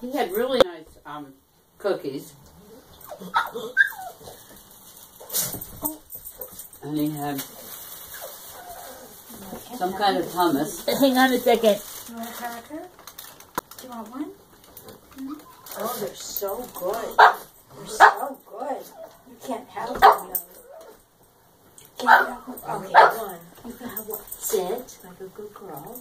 he had really nice um, cookies. And he had some kind of hummus. Hang on a second. You want a cracker? Do you want one? Mm-hmm. Oh, they're so good. They're so good. You can't have one. Can you have one? Okay, one. You can have one. Sit like a good girl.